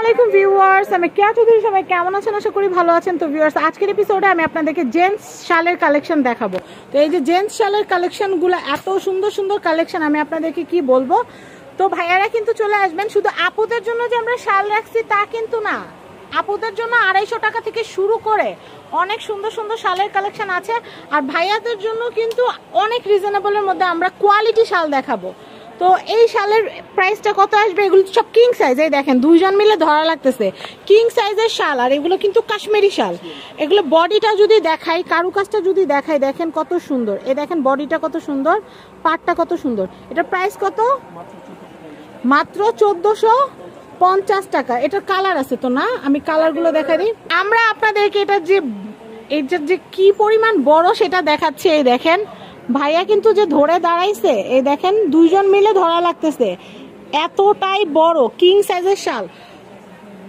আসসালামাইকুম ভিউয়ার্স, আমি কেয়া চৌধুরী, সবাই কেমন আছেন? আশা করি ভালো আছেন। তো ভিউয়ার্স, আজকের এপিসোডে আমি আপনাদেরকে জেন্টস শালের কালেকশন দেখাবো। তো এই যে জেন্টস শালের কালেকশনগুলো এত সুন্দর সুন্দর কালেকশন আমি আপনাদেরকে কি বলব? তো ভাইয়ারা কিন্তু চলে আসবেন। শুধু আপুদের জন্য যে আমরা শাল রাখছি, তা কিন্তু না। আপুদের জন্য আড়াইশো টাকা থেকে শুরু করে অনেক সুন্দর সুন্দর শালের কালেকশন আছে। আর ভাইয়াদের জন্য কিন্তু অনেক রিজনেবলের মধ্যে আমরা কোয়ালিটি শাল দেখাবো। তো এই শালের প্রাইসটা কত আসবে? এগুলো সব কিং সাইজ এই দেখেন, দুইজন মিলে ধরা লাগতেছে। কিং সাইজের শাল, আর এগুলো কিন্তু কাশ্মীরি শাল। এগুলো বডিটা যদি দেখাই, কারুকাজটা যদি দেখাই, দেখেন কত সুন্দর। এই দেখেন বডিটা কত সুন্দর, পাটটা কত সুন্দর। এটা প্রাইস কত? মাত্র চোদ্দশো পঞ্চাশ টাকা। এটার কালার আছে তো না? আমি কালারগুলো দেখা দিই। আমরা আপনাদেরকে এটা যে, এটার যে কি পরিমাণ বড় সেটা দেখাচ্ছে, এই দেখেন। ভাইয়া কিন্তু যে ধরে দাঁড়াইছে এই দেখেন দুইজন মিলে ধরা লাগতেছে। এতটাই বড় কিং সাইজের শাল।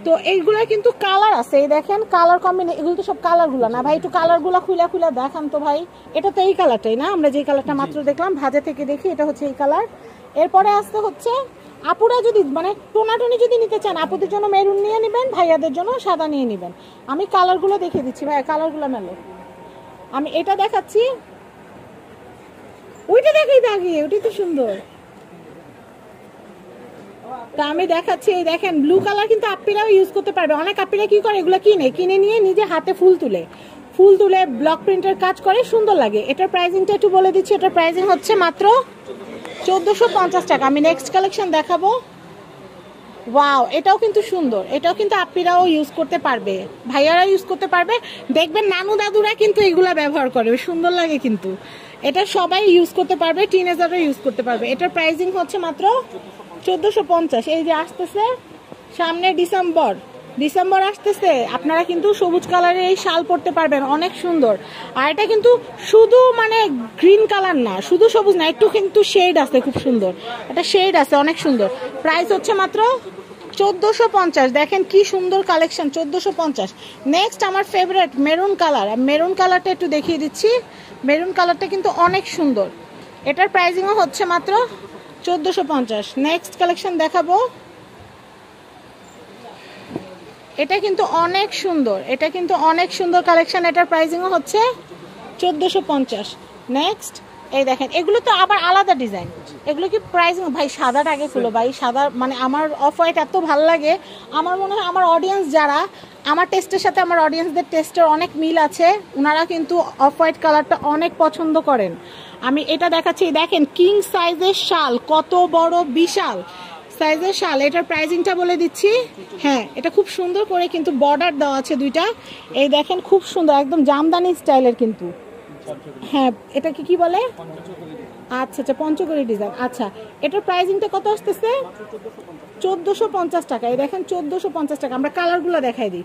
তো এইগুলা কিন্তু কালার আছে এই দেখেন কালার কম্বিনে এগুলো তো সব কালারগুলো না। ভাই একটু কালারগুলো খুলে খুলে দেখান তো ভাই। এটা তো এই কালারটাই না? আমরা যে কালারটা মাত্র দেখলাম ভাজা থেকে দেখি এটা হচ্ছে এই কালার এরপরে আসতে হচ্ছে আপুরা যদি মানে টোনাটনি যদি নিতে চান আপুদের জন্য মেরুন নিয়ে নেবেন ভাইয়াদের জন্য সাদা নিয়ে নেবেন। আমি কালারগুলো দেখিয়ে দিচ্ছি ভাই কালারগুলো মেলো। আমি এটা দেখাচ্ছি ওইটা দেখাই দাগিয়ে ওইটাই তো সুন্দর। তা আমি দেখাচ্ছি, এই দেখেন ব্লু কালার কিন্তু আপ্পিরাও ইউজ করতে পারবে। অনেক আপ্পিরা কি করে, এগুলো কিনে কিনে নিয়ে নিজে হাতে ফুল তুলে। ফুল তুলে ব্লক প্রিন্টের কাজ করে, সুন্দর লাগে। এটার প্রাইসিংটা একটু বলে দিচ্ছি, এটার প্রাইসিং হচ্ছে মাত্র চোদ্দোশো পঞ্চাশ টাকা। আমি নেক্সট কালেকশন দেখাবো। ওয়াও এটাও কিন্তু সুন্দর। এটাও কিন্তু আপ্পিরাও ইউজ করতে পারবে। ভাইয়ারা ইউজ করতে পারবে। দেখবেন নানু দাদুরা কিন্তু এগুলা ব্যবহার করে, সুন্দর লাগে কিন্তু। এটা সবাই ইউজ করতে পারবে টিনেজারও ইউজ করতে পারবে। এটার প্রাইসিং হচ্ছে মাত্র চোদ্দোশো পঞ্চাশ। এই যে আসতেছে সামনে ডিসেম্বর। ডিসেম্বর আসতেছে, আপনারা কিন্তু সবুজ কালারের এই শাল পরতে পারবেন, অনেক সুন্দর। আর এটা কিন্তু শুধু মানে গ্রিন কালার না, শুধু সবুজ না, একটু কিন্তু শেড আছে, খুব সুন্দর। এটা শেড আছে, অনেক সুন্দর। প্রাইস হচ্ছে মাত্র চোদ্দোশো পঞ্চাশ। দেখেন কি সুন্দর কালেকশন চোদ্দোশো পঞ্চাশ। নেক্সট আমার ফেভারেট মেরুন কালার মেরুন কালারটা একটু দেখিয়ে দিচ্ছি। মেরুন কালারটা কিন্তু অনেক সুন্দর। এটার প্রাইসিংও হচ্ছে মাত্র চোদ্দোশো পঞ্চাশ। নেক্সট কালেকশন দেখাবো। এটা কিন্তু অনেক সুন্দর। এটা কিন্তু অনেক সুন্দর কালেকশন এটার প্রাইসিংও হচ্ছে চোদ্দোশো পঞ্চাশ। নেক্সট এই দেখেন এগুলো তো আবার আলাদা ডিজাইন এগুলো কি প্রাইসিং ভাই সাদাটা আগে খুলো ভাই সাদা মানে আমার অফ হোয়াইট এত ভালো লাগে। আমার মনে হয় আমার অডিয়েন্স যারা আমার টেস্টের সাথে আমার অডিয়েন্সদের টেস্টের অনেক মিল আছে ওনারা কিন্তু অফ হোয়াইট কালারটা অনেক পছন্দ করেন। আমি এটা দেখাচ্ছি দেখেন কিং সাইজের শাল কত বড় বিশাল। সাইজের শাল এটার প্রাইজিংটা বলে দিচ্ছি। হ্যাঁ এটা খুব সুন্দর করে কিন্তু বর্ডার দেওয়া আছে দুইটা। এই দেখেন খুব সুন্দর একদম জামদানি স্টাইলের কিন্তু। হ্যাঁ এটাকে কি বলে? আচ্ছা আচ্ছা পঞ্চগড়ি ডিজাইন। আচ্ছা এটার প্রাইসিংটা কত আসতেছে? চোদ্দোশো পঞ্চাশ টাকা। এই দেখেন চোদ্দোশো পঞ্চাশ টাকা। আমরা কালারগুলো দেখাই দিই।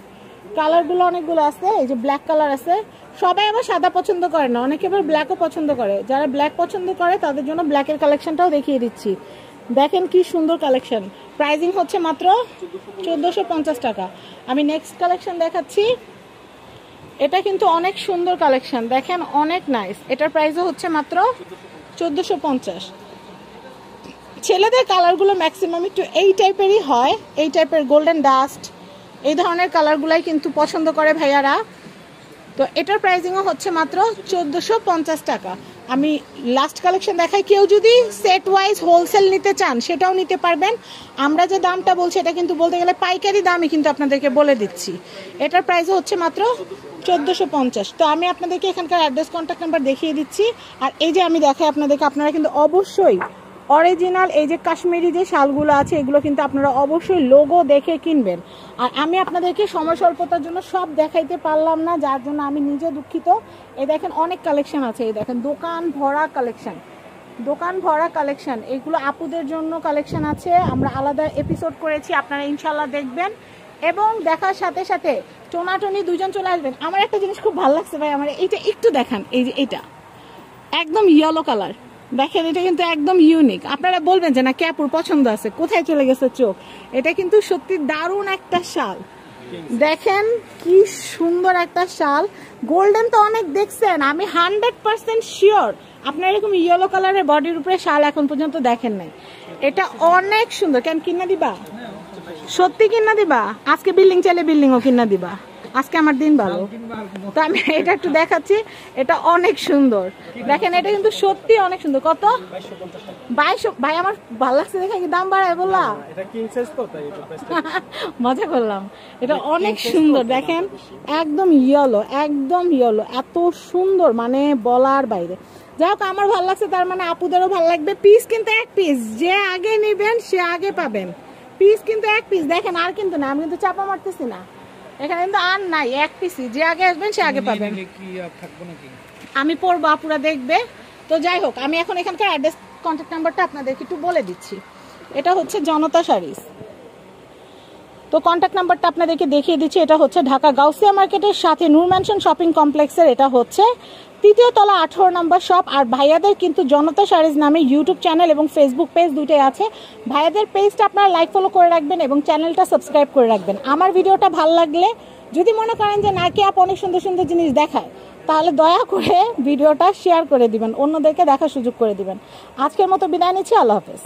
কালারগুলো অনেকগুলো আছে এই যে ব্ল্যাক কালার আছে। সবাই আবার সাদা পছন্দ করে না অনেকে আবার ব্ল্যাকও পছন্দ করে। যারা ব্ল্যাক পছন্দ করে তাদের জন্য ব্ল্যাকের কালেকশনটাও দেখিয়ে দিচ্ছি। দেখেন কি সুন্দর কালেকশন। প্রাইজিং হচ্ছে মাত্র চোদ্দোশো পঞ্চাশ টাকা। আমি নেক্সট কালেকশন দেখাচ্ছি। এটা কিন্তু অনেক সুন্দর কালেকশন। দেখেন, অনেক নাইস এটার প্রাইসও হচ্ছে মাত্র চোদ্দোশো পঞ্চাশ। ছেলেদের কালারগুলো ম্যাক্সিমাম একটু এই টাইপেরই হয়। এই টাইপের গোল্ডেন ডাস্ট এই ধরনের কালারগুলাই কিন্তু পছন্দ করে ভাইয়ারা। তো এটার প্রাইসিংও হচ্ছে মাত্র চোদ্দোশো টাকা। আমি লাস্ট কালেকশন দেখাই, কেউ যদি সেট ওয়াইজ হোলসেল নিতে চান, সেটাও নিতে পারবেন। আমরা যে দামটা বলছি, এটা কিন্তু বলতে গেলে পাইকারি দামই কিন্তু আপনাদেরকে বলে দিচ্ছি। এটার প্রাইসও হচ্ছে মাত্র চোদ্দোশো পঞ্চাশ। তো আমি আপনাদেরকে এখানকার অ্যাড্রেস কন্ট্যাক্ট নাম্বার দেখিয়ে দিচ্ছি। আর এই যে আমি দেখাই আপনাদেরকে, আপনারা কিন্তু অবশ্যই অরিজিনাল এই যে কাশ্মীরি যে শালগুলো আছে, এগুলো কিন্তু আপনারা অবশ্যই লোগো দেখে কিনবেন। আর আমি আপনাদেরকে সময় স্বল্পতার জন্য সব দেখাইতে পারলাম না, যার জন্য আমি নিজে দুঃখিত। এই দেখেন অনেক কালেকশন আছে, এই দেখেন, দোকান ভরা কালেকশন দোকান ভরা কালেকশন এগুলো আপুদের জন্য কালেকশন আছে। আমরা আলাদা এপিসোড করেছি, আপনারা ইনশাল্লাহ দেখবেন। এবং দেখার সাথে সাথে টোনাটনি দুজন চলে আসবেন। আমার একটা জিনিস খুব ভালো লাগছে ভাই, আমার এইটা একটু দেখান, এই যে এইটা। একদম ইয়েলো কালার দেখেন, এটা কিন্তু একদম ইউনিক আপনারা বলবেন যে, না ক্যাপুর পছন্দ আছে? কোথায় চলে গেছে চোখ? এটা কিন্তু সত্যি দারুণ একটা শাল। দেখেন, কি সুন্দর একটা শাল। গোল্ডেন তো অনেক দেখছেন, আমি হান্ড্রেড পার্সেন্ট শিওর আপনার এরকম ইয়েলো কালারের বডির উপরে শাল এখন পর্যন্ত দেখেন নাই। এটা অনেক সুন্দর। কেন কিনা দিবা? সত্যি কিনা দিবা? আজকে বিল্ডিং চাইলে বিল্ডিংও কিনা দিবা। আজকে আমার দিন ভালো। তো আমি এটা একটু দেখাচ্ছি এটা অনেক সুন্দর। দেখেন এটা কিন্তু সত্যি অনেক সুন্দর। কত? বাইশশো ভাই আমার ভালো লাগছে দেখে কি দাম বাড়ায় বললা? মজা করলাম। এটা অনেক সুন্দর দেখেন একদম ইয়েলো একদম ইয়েলো এত সুন্দর মানে বলার বাইরে। যাই হোক আমার ভালো লাগছে তার মানে আপুদেরও ভালো লাগবে। পিস কিন্তু এক পিস যে আগে নেবেন সে আগে পাবেন। পিস কিন্তু এক পিস দেখেন আর কিন্তু না আমি কিন্তু চাপা মারতেছি না। এখানে কিন্তু আর নাই এক পিসি যে আগে আসবেন সে আগে পাবেন। আমি পড়ব আপুরা দেখবে। তো যাই হোক আমি এখন এখানকার অ্যাড্রেস কন্ট্যাক্ট নাম্বারটা আপনাদেরকে একটু বলে দিচ্ছি। এটা হচ্ছে জনতা শাড়িস তো কন্ট্যাক্ট নাম্বারটা আপনাদেরকে দেখিয়ে দিচ্ছি। এটা হচ্ছে ঢাকা গাউসিয়া মার্কেটের সাথে নূর ম্যানশন শপিং কমপ্লেক্সের এটা হচ্ছে তৃতীয় তলা আঠারো নম্বর শপ আর ভাইয়াদের কিন্তু জনতা শাড়িজ নামে ইউটিউব চ্যানেল এবং ফেসবুক পেজ দুটোই আছে। ভাইয়াদের পেজটা আপনারা লাইক ফলো করে রাখবেন এবং চ্যানেলটা সাবস্ক্রাইব করে রাখবেন। আমার ভিডিওটা ভালো লাগলে যদি মনে করেন যে নাকি আপ অনেক সুন্দর সুন্দর জিনিস দেখায়, তাহলে দয়া করে ভিডিওটা শেয়ার করে দিবেন, অন্যদেরকে দেখার সুযোগ করে দিবেন। আজকের মতো বিদায় নিচ্ছি, আল্লাহ হাফেজ।